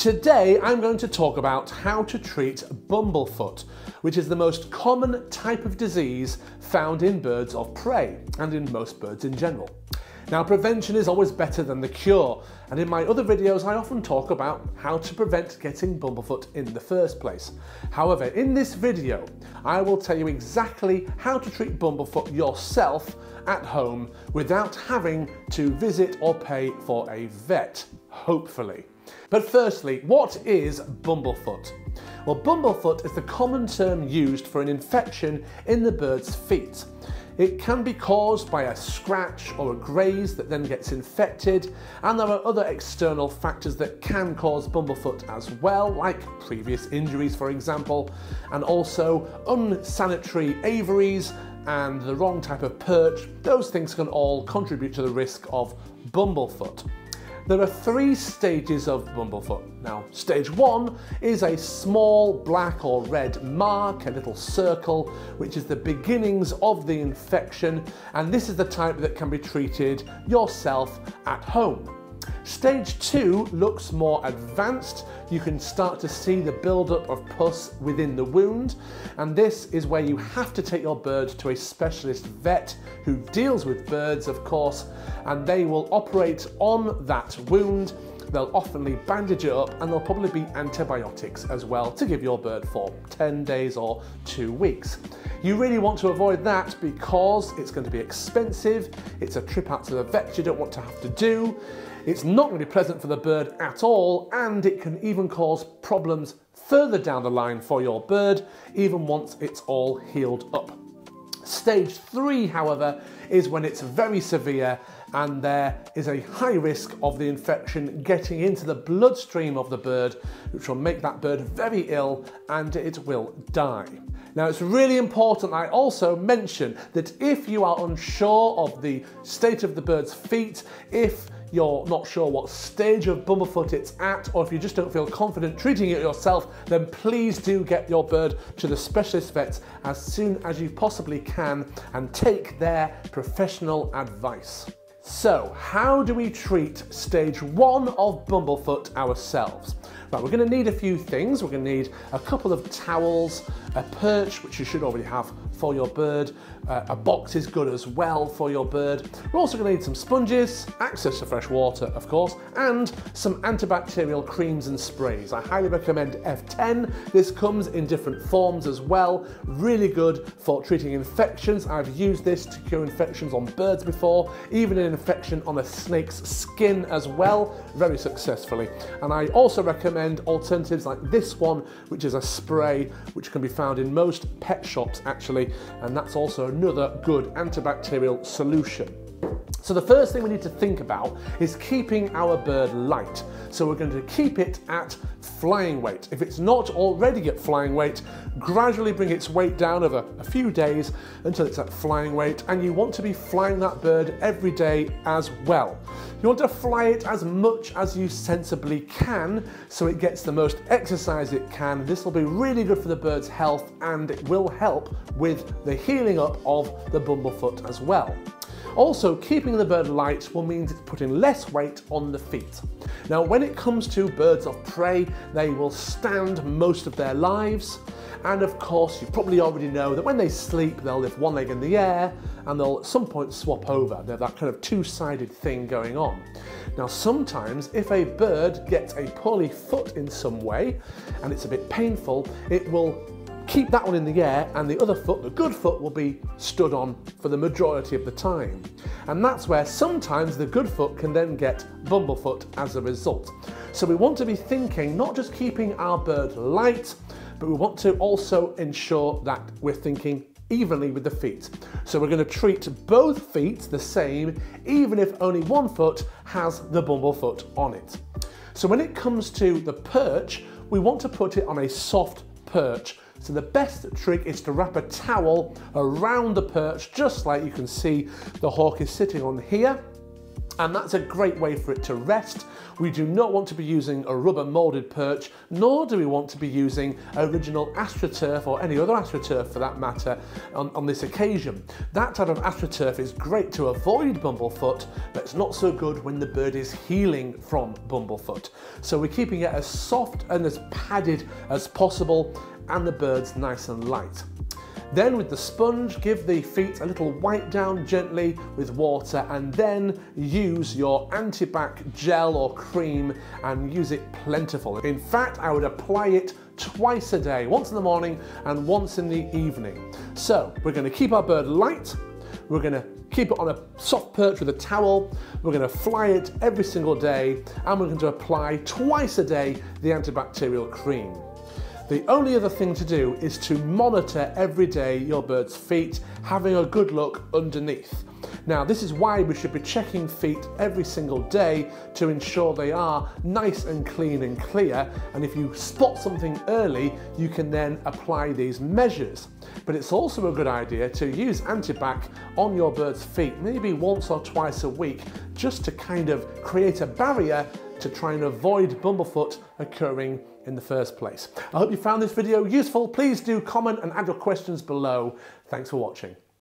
Today I'm going to talk about how to treat bumblefoot, which is the most common type of disease found in birds of prey and in most birds in general. Now prevention is always better than the cure and in my other videos I often talk about how to prevent getting bumblefoot in the first place. However, in this video I will tell you exactly how to treat bumblefoot yourself at home without having to visit or pay for a vet, hopefully. But firstly, what is bumblefoot? Well, bumblefoot is the common term used for an infection in the bird's feet. It can be caused by a scratch or a graze that then gets infected, and there are other external factors that can cause bumblefoot as well, like previous injuries, for example, and also unsanitary aviaries and the wrong type of perch. Those things can all contribute to the risk of bumblefoot. There are three stages of bumblefoot. Now, stage one is a small black or red mark, a little circle, which is the beginnings of the infection, and this is the type that can be treated yourself at home. Stage two looks more advanced. You can start to see the buildup of pus within the wound, and this is where you have to take your bird to a specialist vet who deals with birds, of course, and they will operate on that wound they'll oftenly bandage it up and there'll probably be antibiotics as well to give your bird for 10 days or two weeks. You really want to avoid that because it's going to be expensive, it's a trip out to the vet you don't want to have to do, it's not going to be pleasant for the bird at all, and it can even cause problems further down the line for your bird, even once it's all healed up. Stage three, however, is when it's very severe and there is a high risk of the infection getting into the bloodstream of the bird, which will make that bird very ill and it will die. Now it's really important I also mention that if you are unsure of the state of the bird's feet, if you're not sure what stage of bumblefoot it's at, or if you just don't feel confident treating it yourself, then please do get your bird to the specialist vets as soon as you possibly can and take their professional advice. So, how do we treat stage one of bumblefoot ourselves? Right, we're going to need a few things. We're going to need a couple of towels, a perch, which you should already have for your bird, uh, a box is good as well for your bird. We're also going to need some sponges, access to fresh water, of course, and some antibacterial creams and sprays. I highly recommend F10. This comes in different forms as well. Really good for treating infections. I've used this to cure infections on birds before, even an infection on a snake's skin as well, very successfully. And I also recommend recommend alternatives like this one, which is a spray, which can be found in most pet shops actually, and that's also another good antibacterial solution. So the first thing we need to think about is keeping our bird light. So we're going to keep it at flying weight. If it's not already at flying weight, gradually bring its weight down over a few days until it's at flying weight and you want to be flying that bird every day as well. You want to fly it as much as you sensibly can so it gets the most exercise it can. This will be really good for the bird's health and it will help with the healing up of the bumblefoot as well. Also, keeping the bird light will mean it's putting less weight on the feet. Now, when it comes to birds of prey, they will stand most of their lives. And of course, you probably already know that when they sleep, they'll lift one leg in the air and they'll at some point swap over. They have that kind of two-sided thing going on. Now, sometimes if a bird gets a poorly foot in some way and it's a bit painful, it will keep that one in the air and the other foot, the good foot, will be stood on for the majority of the time. And that's where sometimes the good foot can then get bumblefoot as a result. So we want to be thinking not just keeping our bird light, but we want to also ensure that we're thinking evenly with the feet. So we're going to treat both feet the same, even if only one foot has the bumblefoot on it. So when it comes to the perch, we want to put it on a soft perch so the best trick is to wrap a towel around the perch, just like you can see the hawk is sitting on here. And that's a great way for it to rest. We do not want to be using a rubber moulded perch, nor do we want to be using original AstroTurf or any other AstroTurf for that matter on, on this occasion. That type of AstroTurf is great to avoid bumblefoot, but it's not so good when the bird is healing from bumblefoot. So we're keeping it as soft and as padded as possible and the bird's nice and light. Then with the sponge, give the feet a little wipe down gently with water and then use your antibac gel or cream and use it plentiful. In fact, I would apply it twice a day, once in the morning and once in the evening. So we're gonna keep our bird light, we're gonna keep it on a soft perch with a towel, we're gonna fly it every single day, and we're going to apply twice a day the antibacterial cream. The only other thing to do is to monitor every day your bird's feet, having a good look underneath. Now this is why we should be checking feet every single day to ensure they are nice and clean and clear and if you spot something early you can then apply these measures. But it's also a good idea to use antibac on your bird's feet maybe once or twice a week just to kind of create a barrier to try and avoid bumblefoot occurring in the first place. I hope you found this video useful. Please do comment and add your questions below. Thanks for watching.